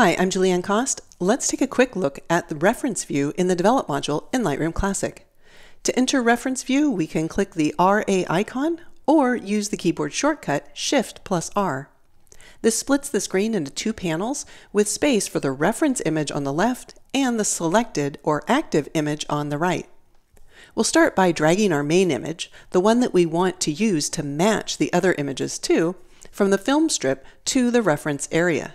Hi, I'm Julieanne Kost. Let's take a quick look at the reference view in the Develop module in Lightroom Classic. To enter reference view, we can click the RA icon or use the keyboard shortcut Shift plus R. This splits the screen into two panels with space for the reference image on the left and the selected or active image on the right. We'll start by dragging our main image, the one that we want to use to match the other images to, from the film strip to the reference area.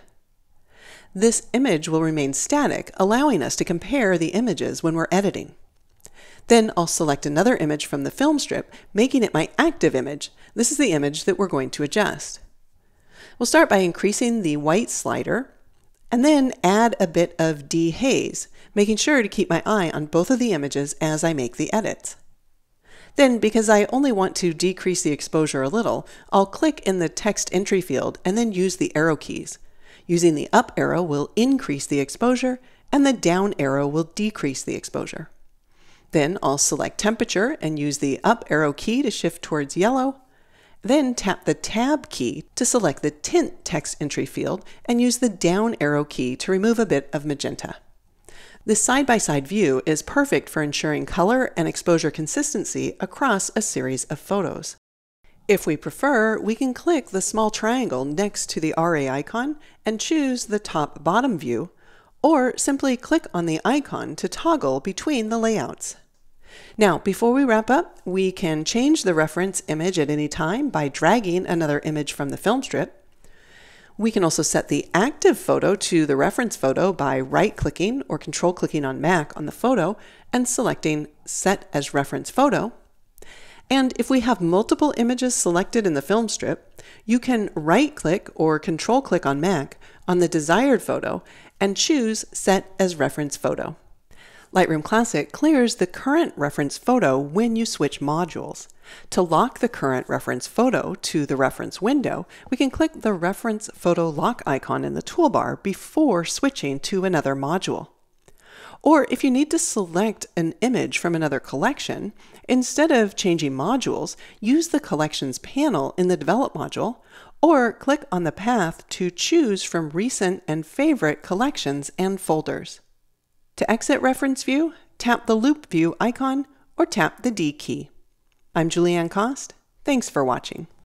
This image will remain static, allowing us to compare the images when we're editing. Then I'll select another image from the film strip, making it my active image. This is the image that we're going to adjust. We'll start by increasing the white slider, and then add a bit of dehaze, making sure to keep my eye on both of the images as I make the edits. Then, because I only want to decrease the exposure a little, I'll click in the text entry field and then use the arrow keys. Using the up arrow will increase the exposure and the down arrow will decrease the exposure. Then I'll select temperature and use the up arrow key to shift towards yellow. Then tap the tab key to select the tint text entry field and use the down arrow key to remove a bit of magenta. This side-by-side -side view is perfect for ensuring color and exposure consistency across a series of photos. If we prefer, we can click the small triangle next to the RA icon and choose the top-bottom view, or simply click on the icon to toggle between the layouts. Now, before we wrap up, we can change the reference image at any time by dragging another image from the film strip. We can also set the active photo to the reference photo by right-clicking or control-clicking on Mac on the photo and selecting Set as Reference Photo. And if we have multiple images selected in the film strip, you can right click or control click on Mac on the desired photo and choose Set as Reference Photo. Lightroom Classic clears the current reference photo when you switch modules. To lock the current reference photo to the reference window, we can click the Reference Photo Lock icon in the toolbar before switching to another module. Or if you need to select an image from another collection, instead of changing modules, use the Collections panel in the Develop module, or click on the path to choose from recent and favorite collections and folders. To exit Reference View, tap the Loupe View icon or tap the D key. I'm Julieanne Kost. Thanks for watching.